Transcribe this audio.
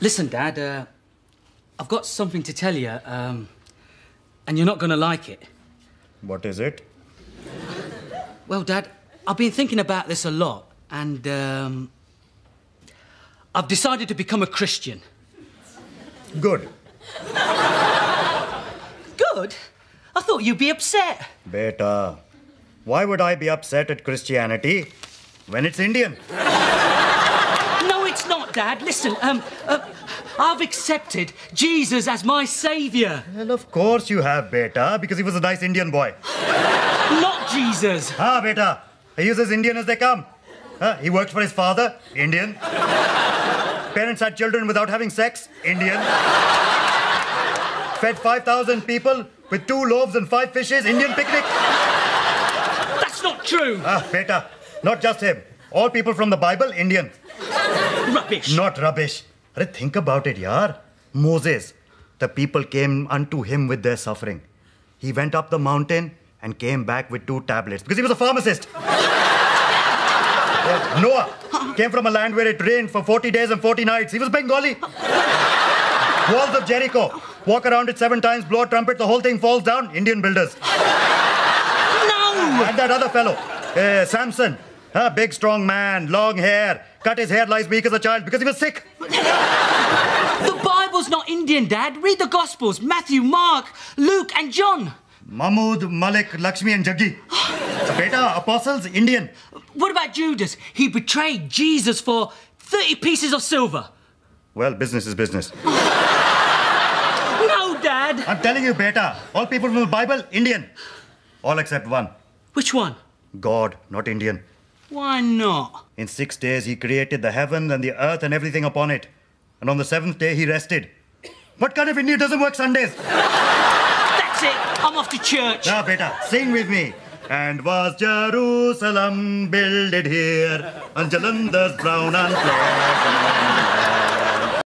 Listen, Dad, uh, I've got something to tell you, um, and you're not going to like it. What is it? Well, Dad, I've been thinking about this a lot, and um, I've decided to become a Christian. Good. Good? I thought you'd be upset. Beta, why would I be upset at Christianity when it's Indian? No, it's not, Dad. Listen, um, uh, I've accepted Jesus as my saviour. Well, of course you have, Beta, because he was a nice Indian boy. Not Jesus. Ah, Beta, he is as Indian as they come. Huh? He worked for his father, Indian. Parents had children without having sex, Indian. Fed 5,000 people with two loaves and five fishes, Indian picnic. That's not true. Ah, Beta, not just him. All people from the Bible, Indian. Rubbish. Not rubbish. Arre, think about it, yaar. Moses, the people came unto him with their suffering. He went up the mountain and came back with two tablets because he was a pharmacist. Yeah, Noah came from a land where it rained for 40 days and 40 nights. He was Bengali. Walls of Jericho. Walk around it seven times, blow a trumpet, the whole thing falls down. Indian builders. No! And that other fellow, uh, Samson. A big, strong man, long hair. Cut his hair, lies weak as a child because he was sick. The Bible's not Indian, Dad. Read the Gospels Matthew, Mark, Luke, and John. Mahmud, Malik, Lakshmi, and Jaggi. So, beta, apostles, Indian. What about Judas? He betrayed Jesus for 30 pieces of silver. Well, business is business. No, Dad. I'm telling you, beta, all people from the Bible, Indian. All except one. Which one? God, not Indian. Why not? In six days, he created the heaven and the earth and everything upon it. And on the seventh day, he rested. What kind of Indian doesn't work Sundays? That's it. I'm off to church. Now, beta, sing with me. And was Jerusalem builded here on Jalandhar's brown and?